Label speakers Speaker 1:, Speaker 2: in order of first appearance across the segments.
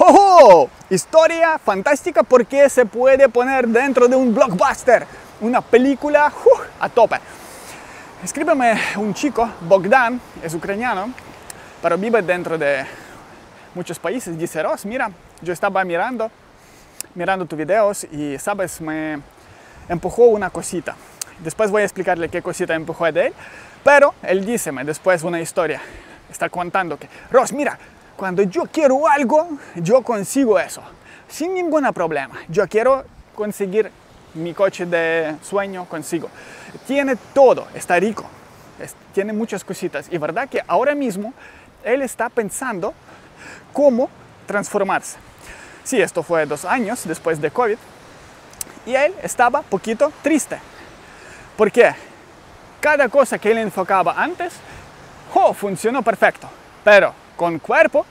Speaker 1: ¡Oh! Historia fantástica porque se puede poner dentro de un blockbuster, una película ¡uh! a tope. Escríbeme un chico, Bogdan, es ucraniano, pero vive dentro de muchos países. Dice, Ross, mira, yo estaba mirando, mirando tus videos y, sabes, me empujó una cosita. Después voy a explicarle qué cosita empujó de él, pero él dice después una historia. Está contando que, Ross, mira, cuando yo quiero algo, yo consigo eso, sin ningún problema. Yo quiero conseguir mi coche de sueño, consigo. Tiene todo, está rico, tiene muchas cositas. Y verdad que ahora mismo él está pensando cómo transformarse. Sí, esto fue dos años después de COVID. Y él estaba poquito triste. porque Cada cosa que él enfocaba antes, oh, funcionó perfecto. Pero con cuerpo,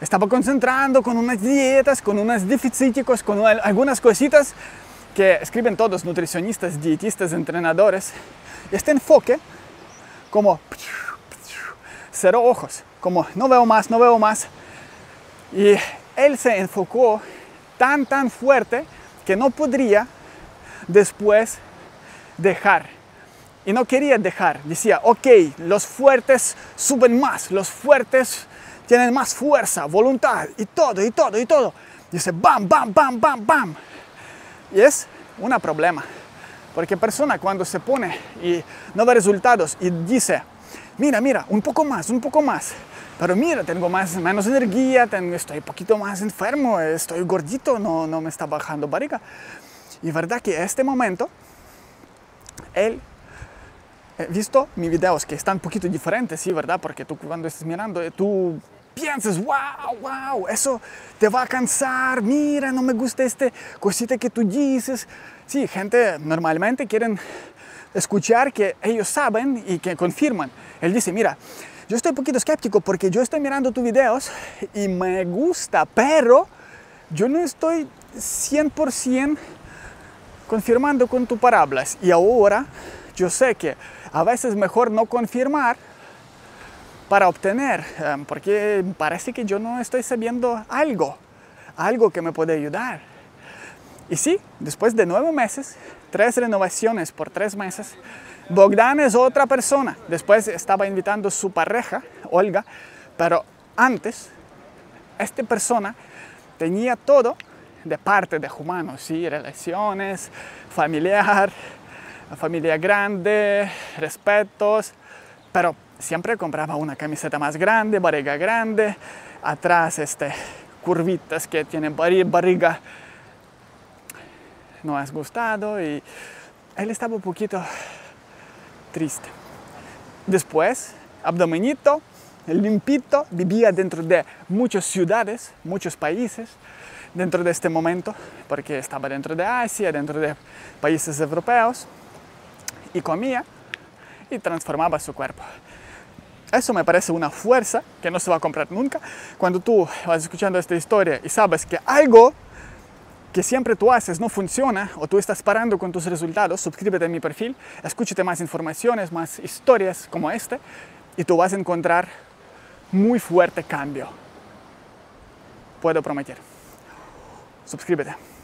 Speaker 1: estaba concentrando con unas dietas, con unos deficíticos, con algunas cositas que escriben todos nutricionistas, dietistas, entrenadores. Este enfoque como cero ojos, como no veo más, no veo más. Y él se enfocó tan, tan fuerte que no podría después dejar. Y no quería dejar. Decía, ok, los fuertes suben más, los fuertes tienen más fuerza, voluntad y todo, y todo, y todo. Dice, bam, bam, bam, bam, bam. Y es un problema. Porque persona cuando se pone y no ve resultados y dice, mira, mira, un poco más, un poco más. Pero mira, tengo más, menos energía, tengo, estoy un poquito más enfermo, estoy gordito, no, no me está bajando barriga. Y verdad que este momento, él he visto mis videos que están un poquito diferentes, sí, ¿verdad? Porque tú cuando estás mirando, tú piensas, wow, wow, eso te va a cansar, mira, no me gusta este cosita que tú dices. Sí, gente normalmente quieren escuchar que ellos saben y que confirman. Él dice, mira, yo estoy un poquito escéptico porque yo estoy mirando tus videos y me gusta, pero yo no estoy 100% confirmando con tus palabras. Y ahora yo sé que a veces es mejor no confirmar para obtener, em, porque parece que yo no estoy sabiendo algo, algo que me puede ayudar. Y sí, después de nueve meses, tres renovaciones por tres meses, Bogdan es otra persona. Después estaba invitando a su pareja, Olga, pero antes, esta persona tenía todo de parte de humanos, ¿sí? relaciones, familiar, familia grande, respetos, pero siempre compraba una camiseta más grande, barriga grande, atrás este, curvitas que tienen barriga. No has gustado y él estaba un poquito triste. Después, abdomenito, limpito, vivía dentro de muchas ciudades, muchos países, dentro de este momento, porque estaba dentro de Asia, dentro de países europeos, y comía y transformaba su cuerpo. Eso me parece una fuerza que no se va a comprar nunca. Cuando tú vas escuchando esta historia y sabes que algo que siempre tú haces no funciona o tú estás parando con tus resultados, suscríbete a mi perfil, escúchate más informaciones, más historias como esta y tú vas a encontrar muy fuerte cambio. Puedo prometer. Suscríbete.